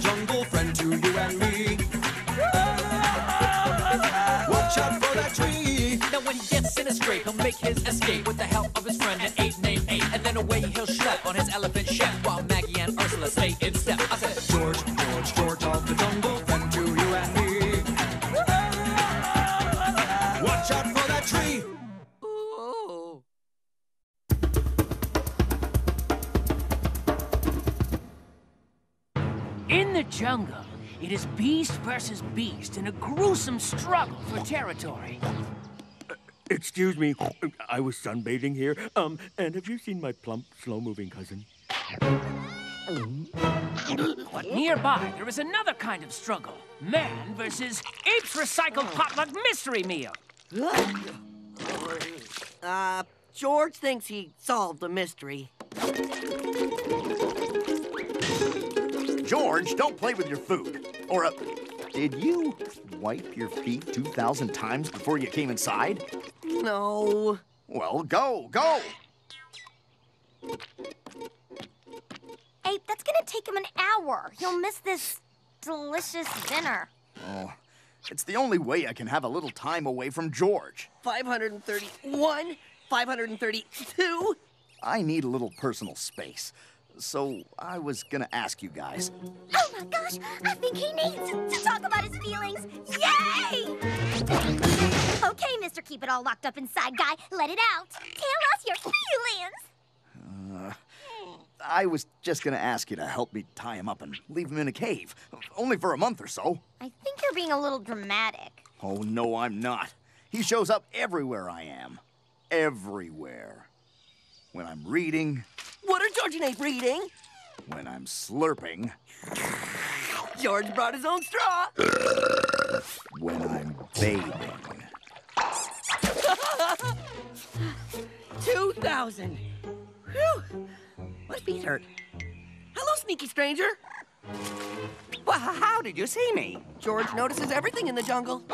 jungle, friend to you and me. Watch out for that tree. Now when he gets in a scrape, he'll make his escape with the help of his friend, an ape named Ape. And then away he'll schlep on his elephant Shep while Maggie and Ursula stay in step. Versus beast in a gruesome struggle for territory. Excuse me, I was sunbathing here. Um, and have you seen my plump, slow-moving cousin? But nearby, there is another kind of struggle man versus apes recycled potluck mystery meal. Uh, George thinks he solved the mystery. George, don't play with your food. Or, uh, did you wipe your feet 2,000 times before you came inside? No. Well, go, go! Ape, that's gonna take him an hour. He'll miss this delicious dinner. Oh, it's the only way I can have a little time away from George. 531, 532. I need a little personal space. So I was gonna ask you guys. Oh my gosh, I think he needs to talk about his feelings. Yay! Okay, Mr. Keep It All Locked Up Inside guy, let it out. Tell us your feelings. Uh, I was just gonna ask you to help me tie him up and leave him in a cave. Only for a month or so. I think you're being a little dramatic. Oh, no, I'm not. He shows up everywhere I am. Everywhere. When I'm reading, What are George and reading? when I'm slurping, George brought his own straw. when I'm bathing. 2,000. Whew. My feet hurt. Hello, sneaky stranger. Well, how did you see me? George notices everything in the jungle.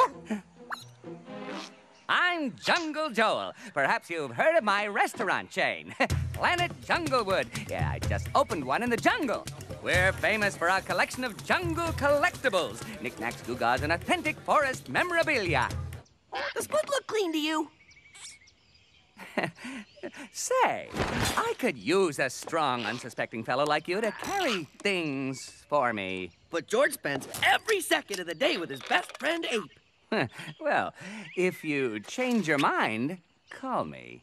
I'm Jungle Joel. Perhaps you've heard of my restaurant chain, Planet Junglewood. Yeah, I just opened one in the jungle. We're famous for our collection of jungle collectibles, knickknacks, gewgaws, and authentic forest memorabilia. Does foot look clean to you? Say, I could use a strong, unsuspecting fellow like you to carry things for me. But George spends every second of the day with his best friend Ape. well, if you change your mind, call me.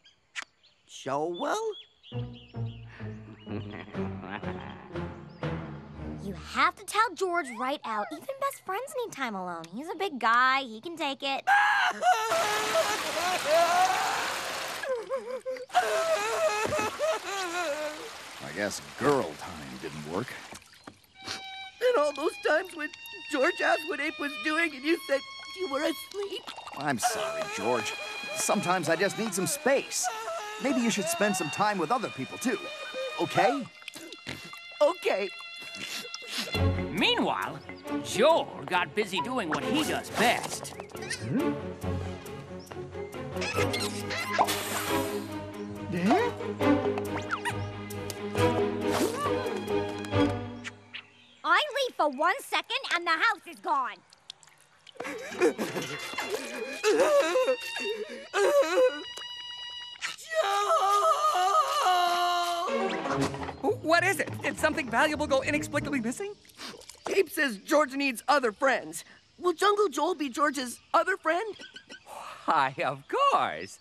Joel? You have to tell George right out. Even best friends need time alone. He's a big guy. He can take it. I guess girl time didn't work. And all those times when George asked what Ape was doing and you said you were asleep. I'm sorry, George. Sometimes I just need some space. Maybe you should spend some time with other people, too. Okay? Okay. Meanwhile, Joel got busy doing what he does best. Hmm? I leave for one second and the house is gone. Oh! What is it? Did something valuable go inexplicably missing? Ape says George needs other friends. Will Jungle Joel be George's other friend? Why, of course.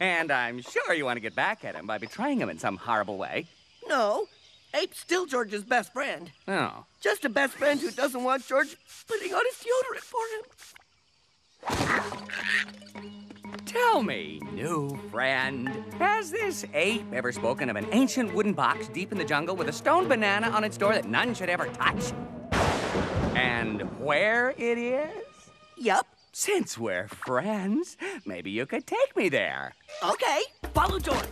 And I'm sure you want to get back at him by betraying him in some horrible way. No. Ape's still George's best friend. Oh. Just a best friend who doesn't want George putting on his deodorant for him. Tell me, new friend, has this ape ever spoken of an ancient wooden box deep in the jungle with a stone banana on its door that none should ever touch? And where it is? Yup. Since we're friends, maybe you could take me there. Okay. Follow George.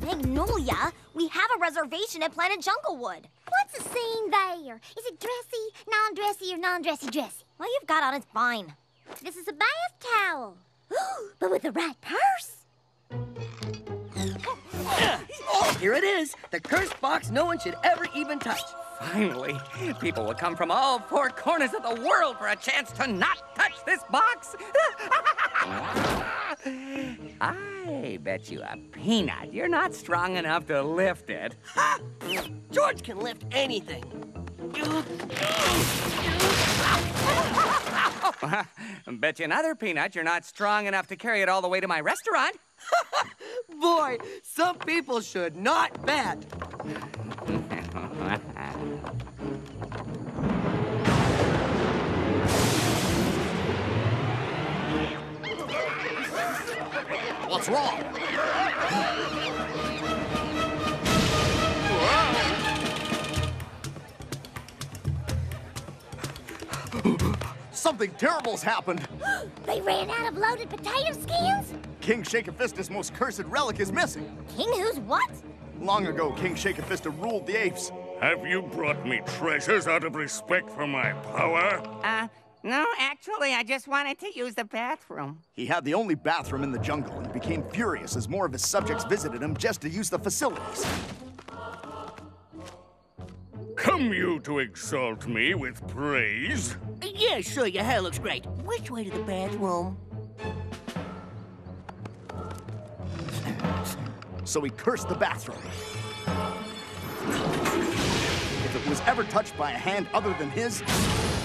Magnolia, we have a reservation at Planet Junglewood. What's the scene there? Is it dressy, non-dressy, or non-dressy dressy? What you've got on is fine. This is a bath towel. but with the right purse. Oh, here it is. The cursed box no one should ever even touch. Finally, people will come from all four corners of the world for a chance to not touch this box. I bet you a peanut you're not strong enough to lift it. Ha! George can lift anything. bet you another peanut you're not strong enough to carry it all the way to my restaurant. Boy, some people should not bet. What's wrong? Something terrible's happened. They ran out of loaded potato skins? King Shakefistus' most cursed relic is missing. King who's what? Long ago, King Shakefista ruled the apes. Have you brought me treasures out of respect for my power? Uh, no, actually, I just wanted to use the bathroom. He had the only bathroom in the jungle and became furious as more of his subjects visited him just to use the facilities. Come you to exalt me with praise? Yeah, sure, your hair looks great. Which way to the bathroom? So he cursed the bathroom. If it was ever touched by a hand other than his,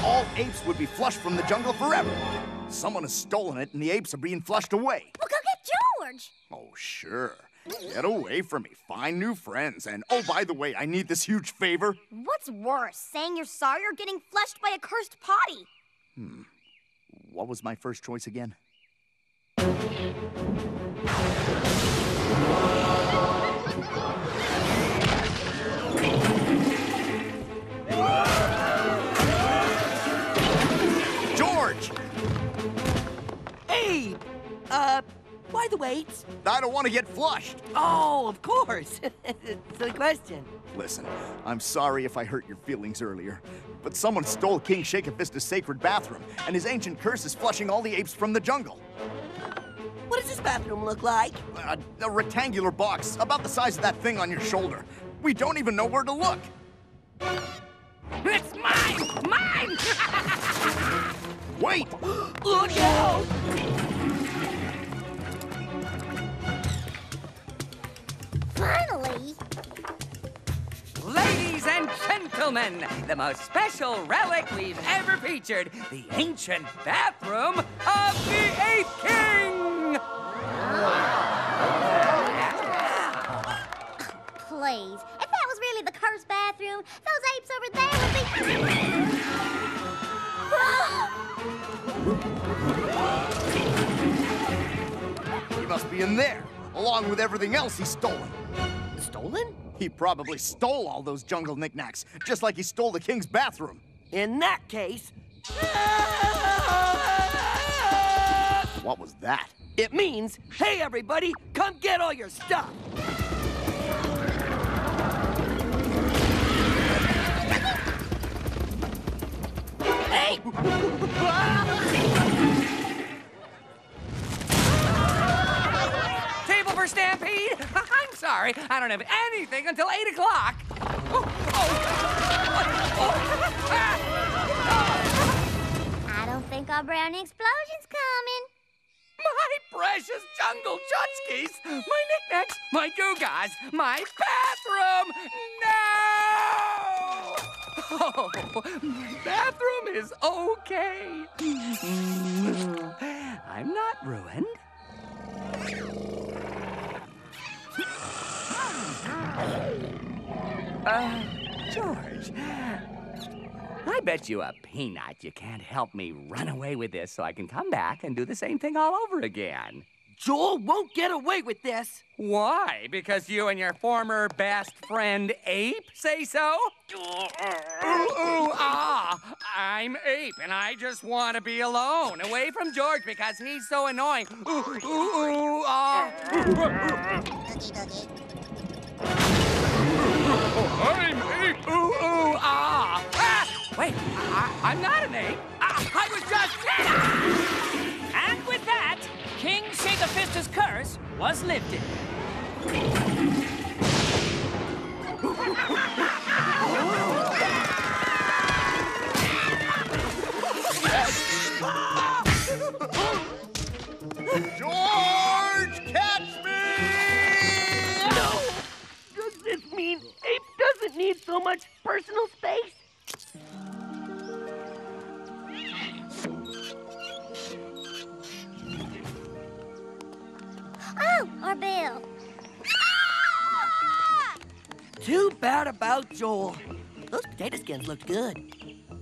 all apes would be flushed from the jungle forever. Someone has stolen it and the apes are being flushed away. Well, go get George. Oh, sure. Get away from me. Find new friends. And oh, by the way, I need this huge favor. What's worse, saying you're sorry or getting flushed by a cursed potty? Hmm. What was my first choice again? George! Hey, uh, by the wait? I don't want to get flushed. oh, of course. Silly question. Listen, I'm sorry if I hurt your feelings earlier, but someone stole King Shakefistus' sacred bathroom, and his ancient curse is flushing all the apes from the jungle. What does this bathroom look like? A, a rectangular box, about the size of that thing on your shoulder. We don't even know where to look. It's mine! Mine! Wait! Look out! Finally. Ladies and gentlemen, the most special relic we've ever featured the ancient bathroom of the Eighth King! Please. If that was really the cursed bathroom, those apes over there would be. He must be in there, along with everything else he's stolen. Stolen? He probably stole all those jungle knickknacks, just like he stole the king's bathroom. In that case, What was that? it means, hey, everybody, come get all your stuff. Hey! Stampede? I'm sorry, I don't have anything until 8 o'clock. Oh, oh. I don't think our brownie explosion's coming. My precious jungle tchotchkes! My knickknacks! My gewgaws! My bathroom! No! Oh, my bathroom is okay. Mm, I'm not ruined. Uh, George, I bet you a peanut you can't help me run away with this so I can come back and do the same thing all over again. Joel won't get away with this. Why? Because you and your former best friend Ape say so? Ooh, ooh, ah! I'm Ape, and I just want to be alone, away from George because he's so annoying. Ooh, ooh, ooh, ah! I'm ape! Ooh, ooh, ah! ah wait, I, am not an ape. I, I was just... kidding. And with that, King Shakefist's curse was lifted. oh. Joel. Those potato skins looked good.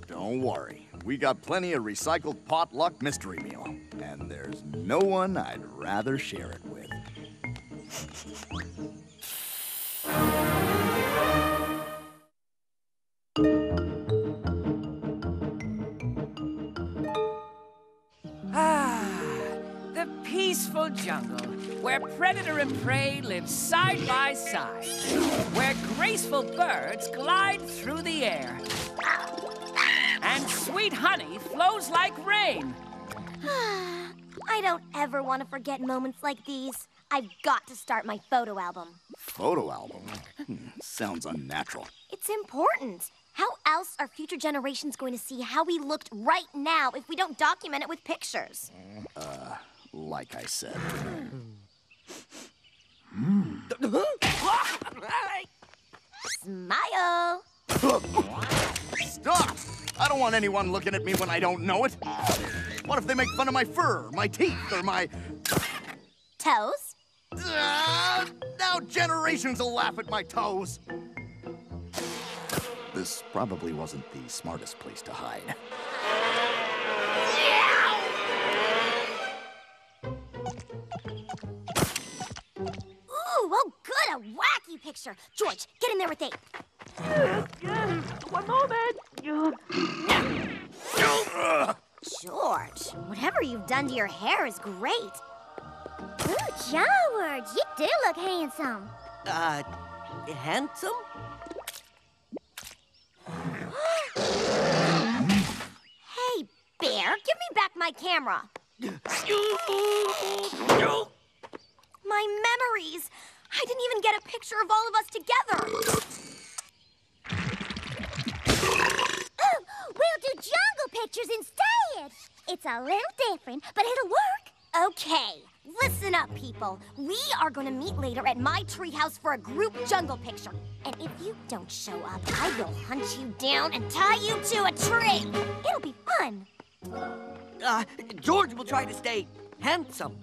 Don't worry. We got plenty of recycled potluck mystery meal. And there's no one I'd rather share it with. Ah, the peaceful jungle where predator and prey live side by side, where graceful birds glide through the air, and sweet honey flows like rain. I don't ever want to forget moments like these. I've got to start my photo album. Photo album? Hmm, sounds unnatural. It's important. How else are future generations going to see how we looked right now if we don't document it with pictures? Uh, Like I said. Smile. Stop! I don't want anyone looking at me when I don't know it. What if they make fun of my fur, my teeth, or my. Toes. Ah, now generations will laugh at my toes. This probably wasn't the smartest place to hide. Picture. George, get in there with Ape. One moment. You. George, whatever you've done to your hair is great. Ooh, George, you do look handsome. Uh, handsome? Hey, Bear, give me back my camera. My memories. I didn't even get a picture of all of us together. Oh, we'll do jungle pictures instead. It's a little different, but it'll work. Okay, listen up, people. We are going to meet later at my treehouse for a group jungle picture. And if you don't show up, I will hunt you down and tie you to a tree. It'll be fun. Uh, George will try to stay handsome.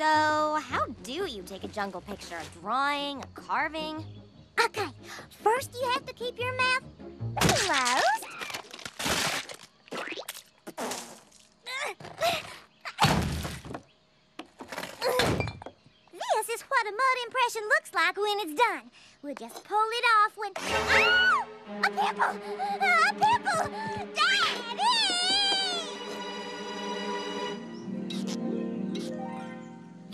So, how do you take a jungle picture? A drawing, a carving? Okay, first you have to keep your mouth closed. This is what a mud impression looks like when it's done. We'll just pull it off when. Oh! Ah! A pimple! A pimple! Daddy!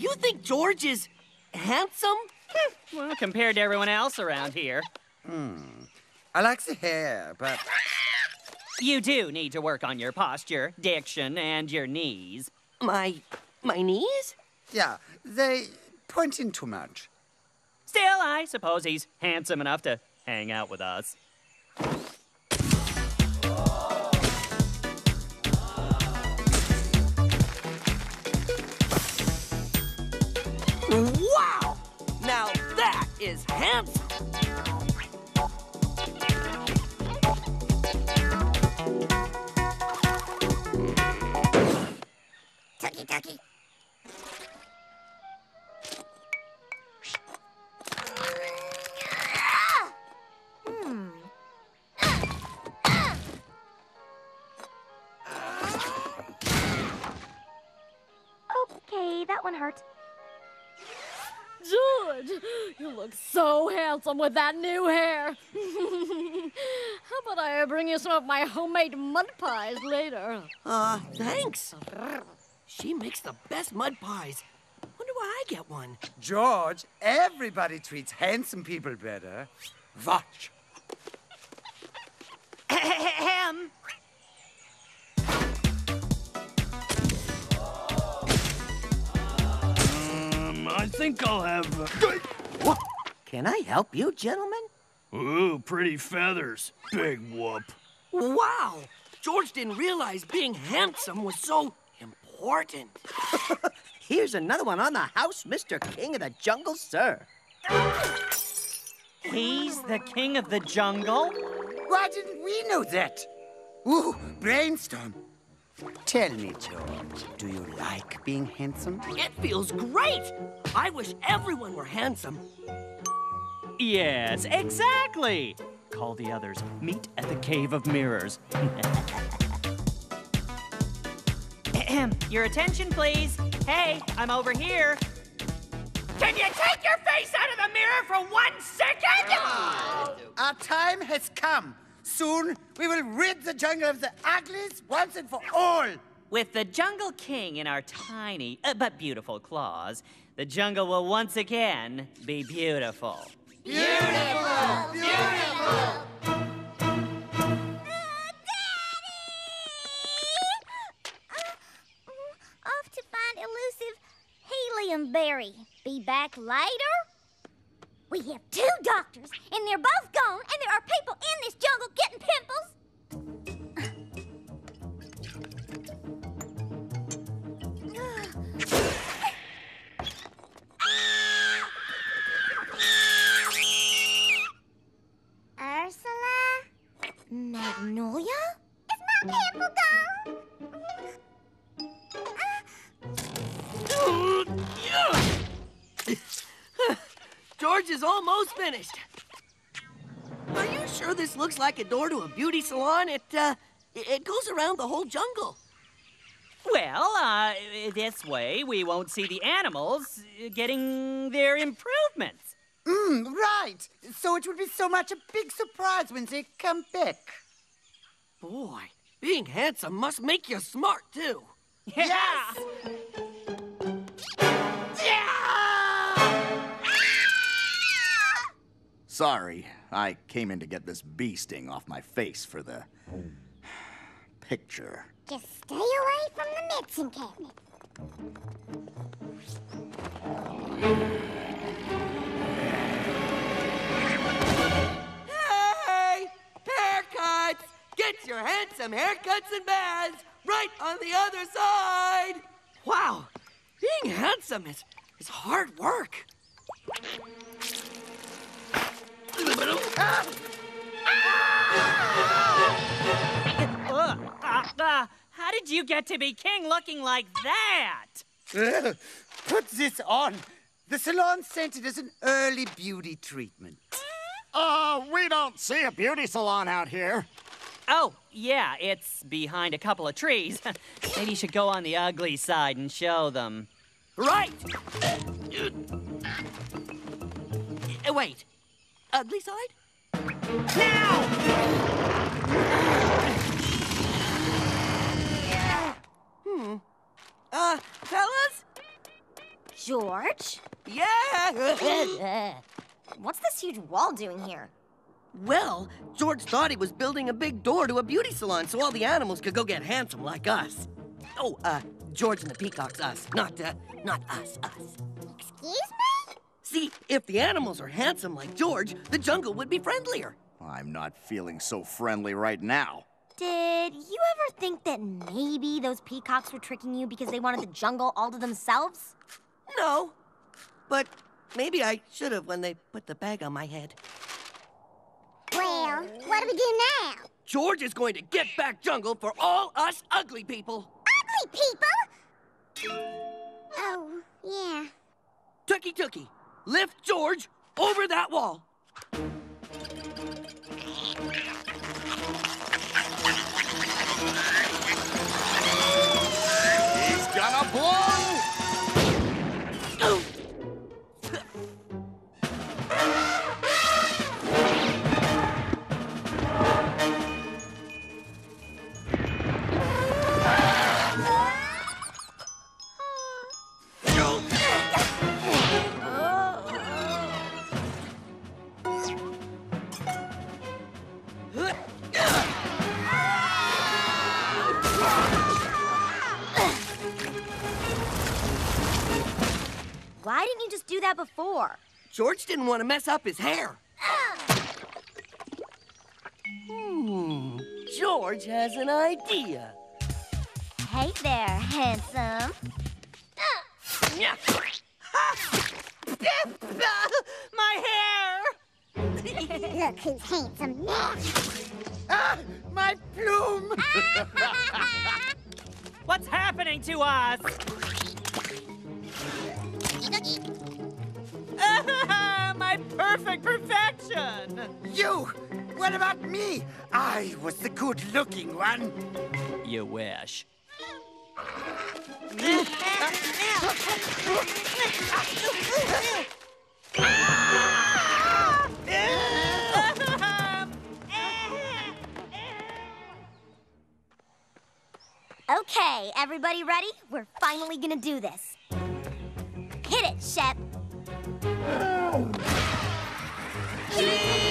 You think George is handsome? Well, compared to everyone else around here. Hmm. I like the hair, but You do need to work on your posture, diction, and your knees. My. my knees? yeah, they point in too much. Still, I suppose he's handsome enough to hang out with us. Is handsome. Tookie, Tookie. Hmm. Okay, that one hurt. George, you look so handsome with that new hair. How about I bring you some of my homemade mud pies later? Uh, thanks. She makes the best mud pies. Wonder why I get one? George, everybody treats handsome people better. Watch. Ham. Um, I think I'll have. Can I help you, gentlemen? Ooh, pretty feathers. Big whoop. Wow! George didn't realize being handsome was so important. Here's another one on the house, Mr. King of the Jungle, sir. He's the king of the jungle? Why didn't we know that? Ooh, brainstorm. Tell me, George, do you like being handsome? It feels great. I wish everyone were handsome. Yes, exactly. Call the others. Meet at the Cave of Mirrors. Your attention, please. Hey, I'm over here. Can you take your face out of the mirror for one second? Our time has come. Soon we will rid the jungle of the uglies once and for all. With the Jungle King in our tiny uh, but beautiful claws, the jungle will once again be beautiful. Beautiful! Beautiful! Uh, off to find elusive helium berry. Be back later? We have two doctors, and they're both gone, and there are people in this jungle getting pimples. Magnolia? Is my pimple gone? George is almost finished. Are you sure this looks like a door to a beauty salon? It, uh, it it goes around the whole jungle. Well, uh, this way we won't see the animals uh, getting their improvements. Mm, right. So it would be so much a big surprise when they come back. Boy, being handsome must make you smart, too. Yes! Sorry, I came in to get this bee sting off my face for the picture. Just stay away from the mixing cabinet. Your handsome haircuts and baths right on the other side! Wow, being handsome is, is hard work. Uh, uh, uh, how did you get to be king looking like that? Ugh, Put this on. The salon sent it as an early beauty treatment. Uh, we don't see a beauty salon out here. Oh, yeah, it's behind a couple of trees. Maybe you should go on the ugly side and show them. Right! Uh, Wait, ugly side? Now! Hmm. Uh, fellas? George? Yeah! What's this huge wall doing here? Well, George thought he was building a big door to a beauty salon so all the animals could go get handsome like us. Oh, uh, George and the peacocks, us. Not, uh, not us, us. Excuse me? See, if the animals are handsome like George, the jungle would be friendlier. I'm not feeling so friendly right now. Did you ever think that maybe those peacocks were tricking you because they wanted the jungle all to themselves? No, but maybe I should have when they put the bag on my head. Well, what do we do now? George is going to get back jungle for all us ugly people. Ugly people? Oh, yeah. Tookie Tookie, lift George over that wall. He's gonna blow! Before? George didn't want to mess up his hair. Hmm, George has an idea. Hey there, handsome. My hair! Look who's handsome now. Ah, my plume! What's happening to us? My perfect perfection! You! What about me? I was the good-looking one. You wish. Okay, everybody ready? We're finally gonna do this. Hit it, Shep. Cheese!